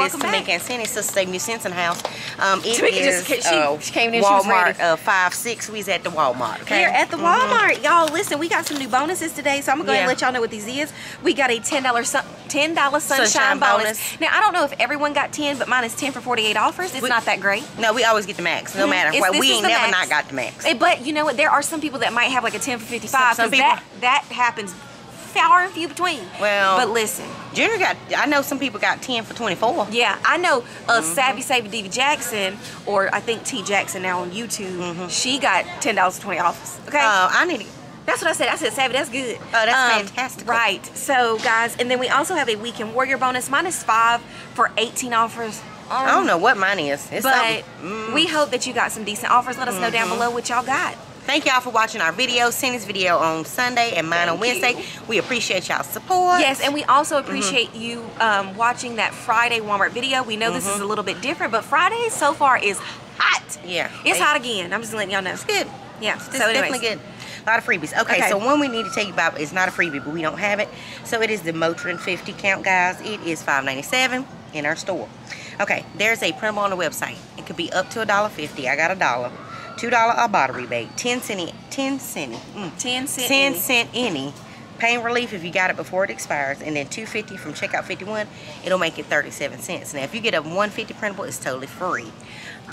it is welcome Tamica and Cindy, Sister's Saving U Cents in house. Um, it Tamica is just- she- uh, she came in, she was ready. uh, five six. We's at the Walmart. Okay. Here at the Mhm. Walmart, y'all. Listen, we got some new bonuses today, so I'm gonna go ahead and let y'all know what these is. We got a ten dollars ten dollar sunshine, Sunshine bonus. bonus. Now I don't know if everyone got ten, but mine is ten for forty eight offers. It's We- not that great. No, we always get the max, no Mhm. matter what. We ain't never max. not got the max. Eh, But you know what? There are some people that might have like a ten for fifty five. Some- some that people- that happens far and few between. Well- but listen, Junior got. I know some people got ten for twenty four. yeah, I know uh, Mm-hmm. Savvy Savvy Divy Jackson, or I think T Jackson now on YouTube. She got ten dollars twenty offers. Okay. Uh, I need. to That's what I said. I said, Savvy, that's good. Oh, that's fantastic. Right. So, guys, and then we also have a Weekend Warrior bonus. Mine is five for 18 offers. I don't know what mine is. It's But. Mm. we hope that you got some decent offers. Let us know Mm-hmm. down below what y'all got. Thank y'all for watching our video. Send Cindy's video on Sunday and mine on Wednesday. you. We appreciate y'all's support. Yes, and we also Mm-hmm. appreciate you um, watching that Friday Walmart video. We know this is a little bit different, but Friday so far is hot. Mm-hmm. Yeah. It's hot again. I'm just letting y'all know. It's good. Yeah. It's so, anyways. definitely good. A lot of freebies. Okay, Okay. so one we need to tell you about is not a freebie, but we don't have it. So it is the Motrin 50 count, guys. It is $5.97 in our store. Okay, there's a promo on the website. It could be up to $1.50. I got a dollar. $2 Ibotta rebate. 10 cent, 10 cent, mm, 10 cent. 10 any. cent any. Pain relief if you got it before it expires, and then 250 from checkout 51, it'll make it 37 cents. Now, if you get a 150 printable, it's totally free.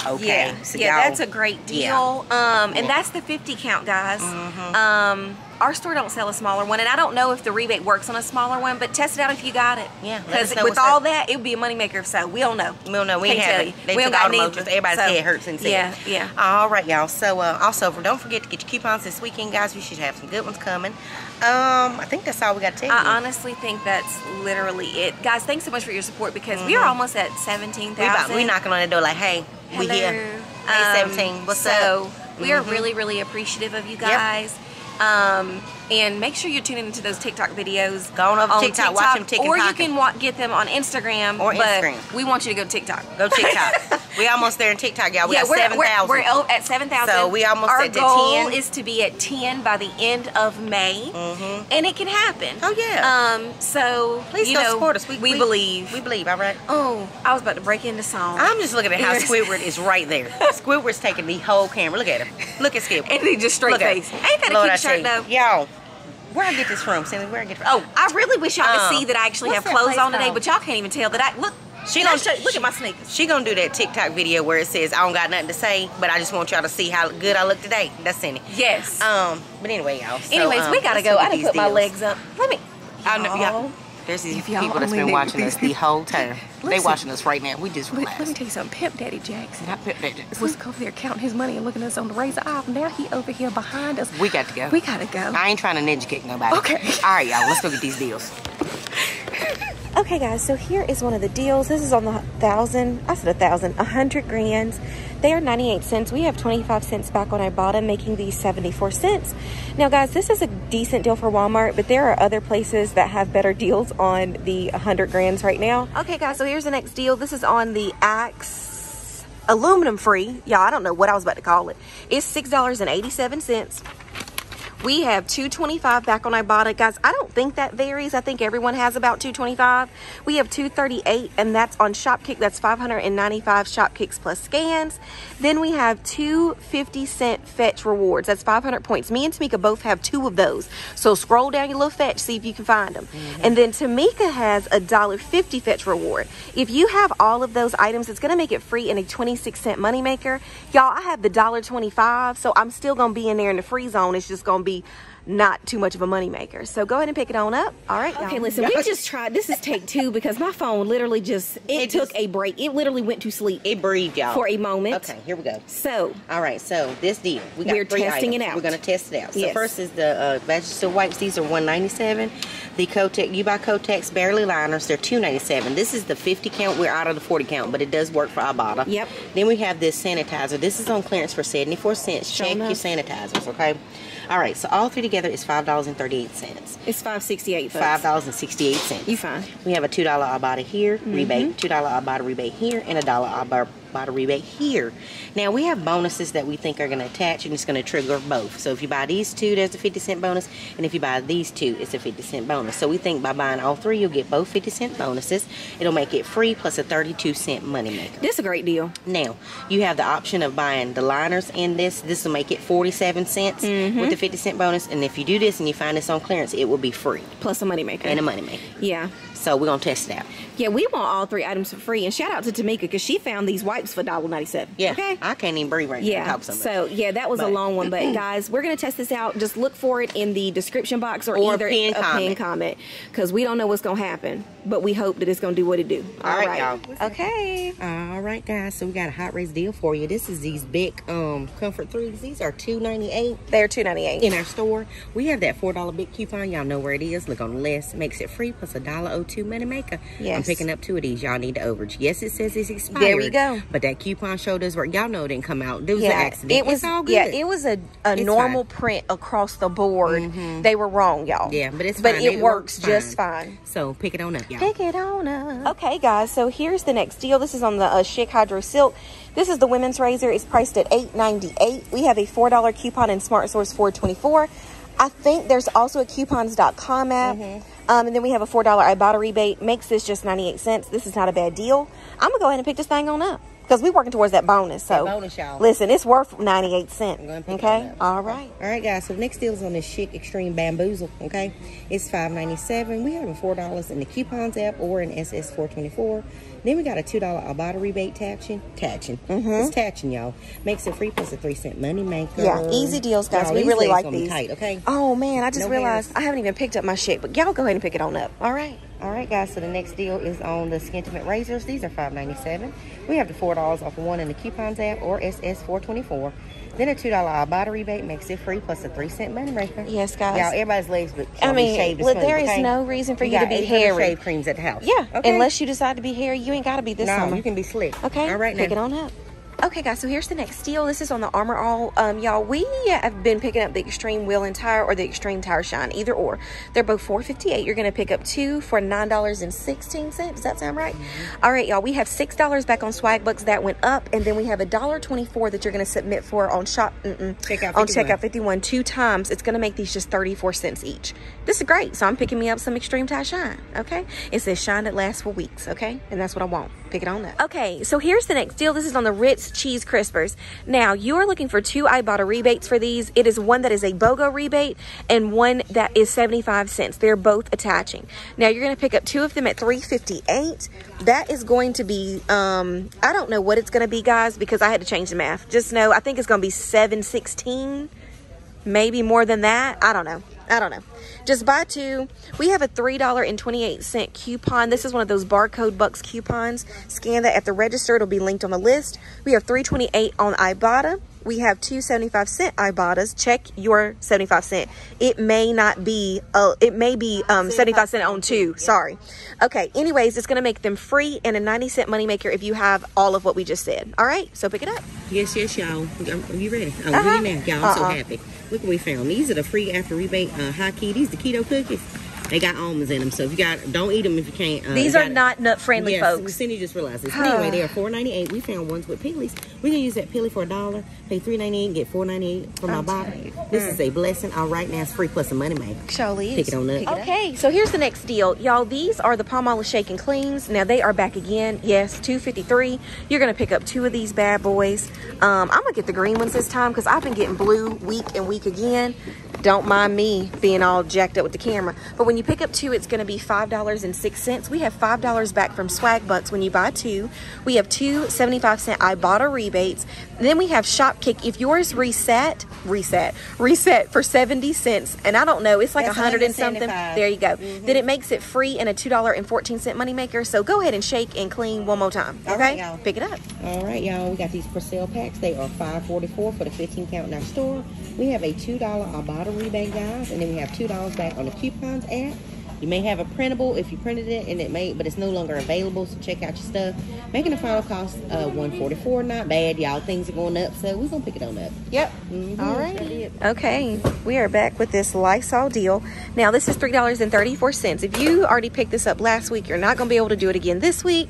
Okay, Yeah, so yeah, that's a great deal. Yeah. Um, and that's the 50 count, guys. Mhm. Um, our store don't sell a smaller one, and I don't know if the rebate works on a smaller one, but test it out if you got it. Yeah, because with all up. that, it would be a moneymaker. If so we don't know. We don't know. We Can't ain't have tell it. you. They We don't got motions. Everybody's So, head hurts and. Yeah, yeah. All right, y'all. So uh, also, don't forget to get your coupons this weekend, guys. We should have some good ones coming. Um, I think that's all we got to tell you. I honestly think that's literally it, guys. Thanks so much for your support because we are Mhm. almost at seventeen we, about, thousand. we knocking on the door like, hey, we Hello. here. Hey, Um, 17. What's so up? we are Mhm. really, really appreciative of you guys. Um, and make sure you're tuning into those TikTok videos. Go on over on TikTok, watch them and or you can get them on Instagram. Or but Instagram. We want you to go TikTok. Go TikTok. we almost there in TikTok, y'all. We yeah, got we're, 7,000. We're, we're at seven thousand. So we almost Our at the goal 10. is to be at ten by the end of May, Mhm. and it can happen. Oh, yeah. Um. So Please you go know, support us. We, believe. We believe, all right? oh, I was about to break into song. I'm just looking at how Squidward is right there. Squidward's taking the whole camera. Look at him. Look at Skip. and he just straight Look face. Ain't that Lord, a I cute shirt though? Y'all, where I get this from, Cindy? Where I get it from? Oh, I really wish y'all Um, could see that I actually have clothes on today, called? but y'all can't even tell that I look. She gonna- don't show, look she- at my sneakers. She gonna do that TikTok video where it says I don't got nothing to say, but I just want y'all to see how good I look today. That's Cindy. Yes. Um, but anyway, y'all. so, Anyways, um, we gotta go. I done put my legs up. Let me. I know. There's these If people that's been watching us the whole time. they watching us right now. We just Let, let me tell you something. Pimp Daddy Jackson Not Pip Daddy. was over there counting his money and looking at us on the razor off. Now he over here behind us. We got to go. We gotta go. I ain't trying to ninja kick nobody. Okay. All right, y'all. Let's go get these deals. Okay, guys, so here is one of the deals. This is on the thousand, I said a thousand, a hundred grands. They are 98 cents. We have 25 cents back on Ibotta, making these 74 cents. Now, guys, this is a decent deal for Walmart, but there are other places that have better deals on the 100 grands right now. Okay, guys, so here's the next deal. This is on the Axe aluminum free. Y'all, I don't know what I was about to call it. It's $6.87. We have 225 back on Ibotta. Guys, I don't think that varies. I think everyone has about 225. We have 238 and that's on Shopkick. That's 595 Shopkicks plus scans. Then we have two 50 cent fetch rewards. That's 500 points. Me and Tamica both have two of those. So scroll down your little fetch, see if you can find them. Mm-hmm. And then Tamica has a $1.50 fetch reward. If you have all of those items, it's going to make it free in a 26 cent moneymaker. Y'all, I have the $1.25, so I'm still going to be in there in the free zone. It's just going to be not too much of a moneymaker. So go ahead and pick it on up. All right. Okay, y'all. listen, we just tried. This is take two because my phone literally just, it, It took just- a break. It literally went to sleep It breathed, y'all. for a moment. Okay, here we go. So, All right, so this deal, we got We're three testing items. it out. We're gonna test it out. So Yes. first is the uh, Vagisil wipes. These are one ninety seven. The Kotex, U by Kotex barely liners. They're two ninety seven. This is the fifty count. We're out of the forty count, but it does work for Ibotta. Yep. Then we have this sanitizer. This is on clearance for seventy four cents. Sure Check your sanitizers, okay? All right, so all three together is five dollars and thirty eight cents. it's 568 folks. Five dollars and sixty eight cents. You fine. We have a two dollar Ibotta here Mm-hmm. rebate, two dollar Ibotta rebate here, and a dollar Ibotta bought a rebate here. Now we have bonuses that we think are going to attach and it's going to trigger both. So if you buy these two, there's a 50 cent bonus. And if you buy these two, it's a 50 cent bonus. So we think by buying all three, you'll get both 50 cent bonuses. It'll make it free plus a 32 cent money maker. This is a great deal. Now, you have the option of buying the liners in this. This will make it 47 cents Mm-hmm. with the 50 cent bonus. And if you do this and you find this on clearance, it will be free Plus a money maker. and a money maker. yeah. So we're to test it out. Yeah, we want all three items for free. And shout out to Tamica because she found these wipes for $1.97. Yeah. Okay. I can't even breathe right now. Yeah. Talk so yeah, that was a long one, but guys, we're gonna test this out. Just look for it in the description box or, Or either a comment. pinned comment because we don't know what's gonna happen, but we hope that it's gonna do what it do. All right, y'all. Okay. All right, guys. So we got a hot race deal for you. This is these BIC um comfort threes. These are two ninety eight They're two ninety eight. in our store. We have that four dollar BIC coupon. Y'all know where it is. Look on the list. Makes it free plus a dollar oh two money maker. Yes. I'm picking up two of these. Y'all need the overage. Yes, it says it's expired. There we go. But that coupon show does work. Y'all know it didn't come out. It was Yeah, an accident. it was. It's all good. Yeah, it was a, a It's normal fine. print across the board. They were wrong, y'all. Yeah, but it's but fine. it It works works just fine. fine. So pick it on up, y'all. Pick it on up. Okay, guys. So here's the next deal. This is on the uh, Schick Hydro Silk. This is the women's razor. It's priced at $8.98. We have a four dollar coupon in Smart Source 424. I think there's also a coupons.com app. Um, and then we have a $4 Ibotta rebate. Makes this just 98 cents. This is not a bad deal. I'm going to go ahead and pick this thing on up because we're working towards that bonus. So, That bonus, y'all. listen, it's worth 98 cents. I'm gonna pick Okay? it on up. All right. All right, guys. So next deal is on this Schick extreme bamboozle. Okay, it's five ninety seven. We have a four dollars in the coupons app or in SS four twenty four. Then we got a two dollar Ibotta rebate taxing. Taxing. It's taxing, y'all. Makes it free plus a three cent money maker. Yeah, easy deals, guys. We really like these. Tight, okay. Oh man, I just No realized. I haven't even picked up my shit, but y'all go ahead and pick it on up. All right. All right, guys. So the next deal is on the Skintimate razors. These are five ninety seven. We have the four dollars off one in the coupons app or SS four twenty four. Then a two dollar Ibotta rebate makes it free plus a three cent money maker. Yes, guys. Y'all, everybody's legs look I mean, shaved smooth, there is okay? no reason for you, got to be 800 hairy. shave creams at the house. Yeah, okay? unless you decide to be hairy, you ain't got to be this no, summer. you can be slick. Okay, All right, pick now. it on up. Okay, guys, so here's the next deal. This is on the Armor All. Um, y'all, we have been picking up the Extreme Wheel and Tire or the Extreme Tire Shine, either or. They're both four fifty eight. You're going to pick up two for $9.16. Does that sound right? Mm-hmm. All right, y'all, we have $6 back on Swag Bucks. That went up. And then we have a dollar twenty four that you're going to submit for on Shop, mm-mm, Checkout on 51. Checkout 51 two times. It's going to make these just 34 cents each. This is great. So I'm picking me up some Extreme Tire Shine, okay? It says shine that lasts for weeks, okay? And that's what I want. It on up. Okay, so here's the next deal. This is on the Ritz Cheese Crispers. Now, you are looking for two Ibotta rebates for these. It is one that is a BOGO rebate and one that is 75 cents. They're both attaching. Now, you're going to pick up two of them at 358. That is going to be um I don't know what it's going to be, guys, because I had to change the math. Just know I think it's going to be 716 maybe more than that. I don't know. I don't know. Just buy two. We have a $3.28 coupon. This is one of those barcode bucks coupons. Scan that at the register. It'll be linked on the list. We have 328 on Ibotta. We have two 75 cent Ibottas. Check your 75 cent. It may not be, uh, it may be um, 75 cent on two. Sorry. Okay. Anyways, it's going to make them free and a 90 cent moneymaker if you have all of what we just said. All right. So pick it up. Yes, yes, y'all. Are you ready? I'm Uh-huh. ready now. Y'all, I'm so Uh-uh. happy. Look what we found. These are the free after rebate uh, HighKey. These the keto cookies. They got almonds in them, so if you got, don't eat them if you can't. Uh, These are not nut friendly, yes, folks. Cindy just realized this. Anyway, they are four ninety eight. We found ones with peelies. We can use that peely for a dollar, pay three ninety eight, get four ninety eight from Ibotta. This is a blessing. All right, now it's free plus a money maker. Surely is. Pick it on up. Okay, so here's the next deal. Y'all, these are the Palmolive Shake and Cleans. Now, they are back again. Yes, 253 You're going to pick up two of these bad boys. Um, I'm going to get the green ones this time because I've been getting blue week and week again. Don't mind me being all jacked up with the camera. But when you pick up two, it's going to be $5.06. We have $5 back from Swag Bucks when you buy two. We have two 75 cent Ibotta rebates. Then we have Shopkick. If yours reset, reset, reset for 70 cents, and I don't know, it's like a That's 100 and something. There you go. Mm-hmm. Then it makes it free and a $2.14 moneymaker. So go ahead and shake and clean one more time. All Okay? right, y'all. Pick it up. All right, y'all. We got these for sale packs. They are five forty four for the fifteen count in our store. We have a two dollar Ibotta rebate, guys, and then we have two dollars back on the coupons app. You may have a printable if you printed it, and it may, but it's no longer available. So check out your stuff. Making the final cost uh, one forty four. Not bad, y'all. Things are going up, so we're gonna pick it on up. Yep. Mhm. All right. Okay, we are back with this Lysol deal. Now, this is $3.34. If you already picked this up last week, you're not going to be able to do it again this week.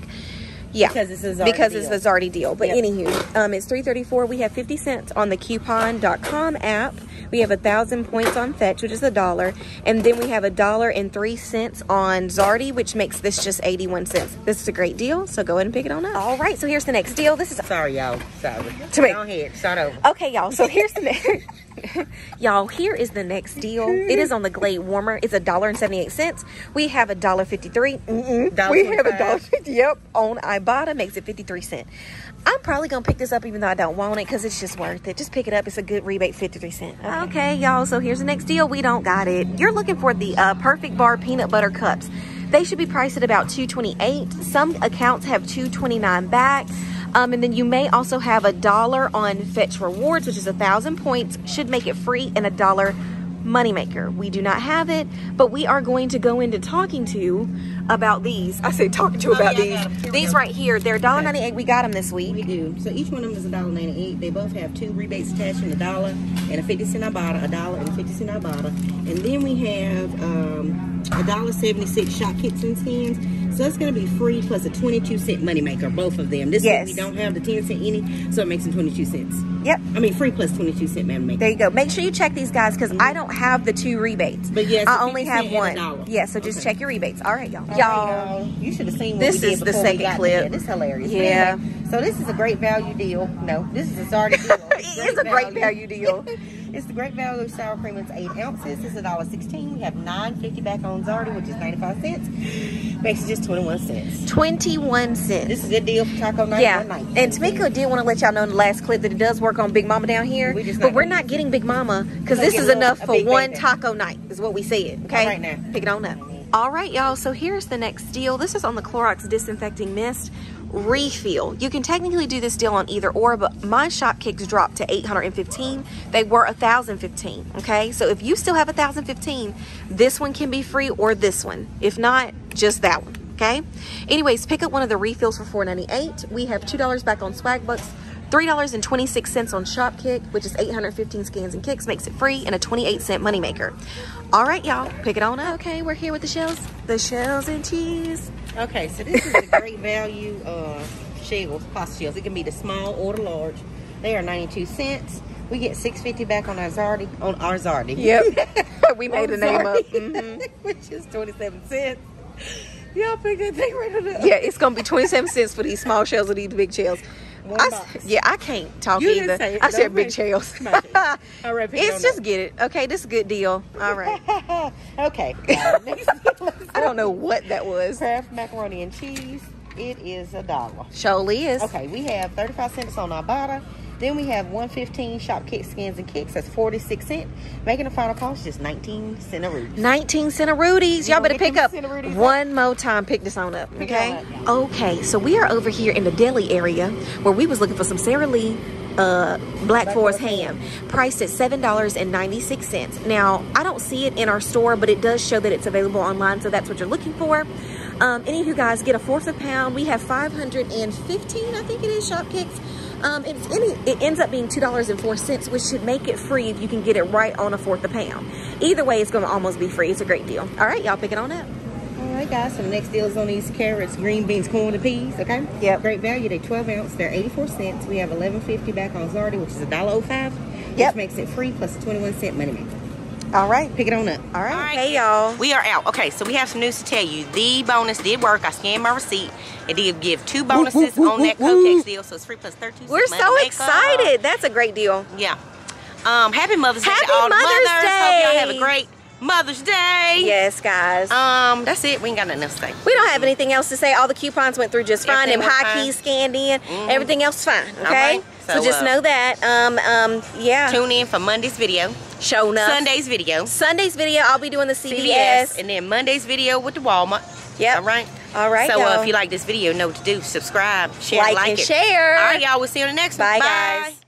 Yeah, Because it's a Zarty because deal. it's the Zarty deal. But Yep. anywho, um, it's three thirty four. We have fifty cents on the coupon.com app. We have a thousand points on Fetch, which is a dollar, and then we have a dollar and three cents on Zarty, which makes this just eighty one cents. This is a great deal, so go ahead and pick it on up. All right, so here's the next deal. This is Sorry, y'all. Sorry. To me. Go ahead. Start over. Okay, y'all. So here's the next. y'all, here is the next deal. It is on the Glade Warmer. It's a dollar and seventy eight cents. We have a dollar fifty three. Dollar We have a 25. dollar fifty. Yep, on Ibotta makes it fifty three cent. I'm probably gonna pick this up even though I don't want it because it's just worth it. Just pick it up. It's a good rebate, fifty three cent. Okay, y'all. So here's the next deal. We don't got it. You're looking for the uh, Perfect Bar peanut butter cups. They should be priced at about two twenty eight. Some accounts have two twenty nine back. Um, and then you may also have a dollar on Fetch Rewards, which is a thousand points, should make it free, and a dollar moneymaker. We do not have it, but we are going to go into talking to about these. I say talking to about yeah, I got 'em. these. These go. right here, they're $1.98. We got them this week. We do. So each one of them is a dollar ninety-eight. They both have two rebates attached in a dollar and a fifty cent Ibotta, a dollar and a fifty cent Ibotta. And then we have um, a dollar seventy-six Shopkicks and skins. So it's going to be free plus a twenty-two cent moneymaker, both of them. This Yes. week we don't have the ten cent any, so it makes them twenty-two cents. Yep. I mean free plus twenty-two cent moneymaker. There you go. Make sure you check these guys because I don't have the two rebates. But yes, I only have cent and a one. Yeah, so just Okay. check your rebates. All right, y'all. Y'all. you should have seen what This we did is the before we second got clip. here. This is hilarious. Yeah. anyway, so this is a great value deal. No, this is a Zarty deal. It is a great value deal. it's the great value sour cream. It's eight ounces. It's a dollar sixteen. We have nine fifty back on Zarty, which is ninety five cents. Makes it just twenty one cents. 21 cents. This is a good deal for taco night. Yeah, night. and Tamica did want to let y'all know in the last clip that it does work on Big Mama down here, We just but we're not getting Big Mama because this is enough for one taco night, is what we said. Okay, All right now. pick it on up. All right, y'all. So here's the next deal. This is on the Clorox disinfecting mist refill. You can technically do this deal on either or, but my shop kicks dropped to 815. They were 1015. Okay, so if you still have 1015, this one can be free or this one. If not, just that one. Okay. Anyways, pick up one of the refills for $4.98. We have two dollars back on Swagbucks. $3.26 on Shopkick, which is 815 scans and kicks, makes it free, and a 28 cent moneymaker. All right, y'all, pick it on up. Okay, we're here with the shells. The shells and cheese. Okay, so this is a great value uh, shells, pasta shells. It can be the small or the large. They are 92 cents. We get 650 back on our Zarty, on our Zarty. Yep. we made a name up. Zarty, Mhm. which is 27 cents. Y'all pick that thing right up. Yeah, it's gonna be 27 cents for these small shells or these big shells. I box. yeah, I can't talk You either. it. I said big make- shells. Come on, Jay. All right, it's just get it. Okay, this is a good deal. All right. okay. next deal is I don't know what that was. Kraft macaroni and cheese. It is a dollar. Surely is. Okay, we have 35 cents on Ibotta. Then we have 115 shop kick skins and kicks. That's 46 cents. Making the final cost just 19 cent a root. 19 cent of Rudy's. Y'all better pick up one more time. Pick this on up, okay? Okay, so we are over here in the deli area where we was looking for some Sara Lee uh, Black Forest ham, priced at seven dollars and ninety six cents. Now I don't see it in our store, but it does show that it's available online, so that's what you're looking for. Um, any of you guys get a fourth of a pound. We have 515, I think it is, shop kicks. Um, it's any, it ends up being two dollars and four cents, which should make it free if you can get it right on a fourth a pound. Either way, it's going to almost be free. It's a great deal. All right, y'all pick it on up. All right, guys. So the next deal is on these carrots, green beans, corn, and peas. Okay. Yep. Great value. They're 12 ounce. They're 84 cents. We have 11.50 back on Zarty, which is a dollar 05. Yep. Which makes it free plus a 21 cent money maker. All right. Pick it on up. All right. Hey, y'all. We are out. Okay, so we have some news to tell you. The bonus did work. I scanned my receipt. It did give two bonuses on that Kotex deal, so it's free plus 13 We're so excited. That's a great deal. Yeah. Um, happy Mother's Day Happy to all the Mother's mothers. Hope y'all have a great Mother's Day. Yes, guys. Um, that's it. We ain't got nothing else to say. we don't have anything else to say. All the coupons went through just fine. Everything Them high fine. keys scanned in. Everything else fine. Okay. right. So, So, just uh, know that. Um. Um. Yeah. Tune in for Monday's video, Show enough. Sunday's video, Sunday's video. I'll be doing the CVS. CVS, and then Monday's video with the Walmart. Yep. All right. All right, So uh, if you like this video, know what to do. Subscribe, share, Like like, and it. share. All right, y'all. We'll see you on the next Bye, one. Bye, guys.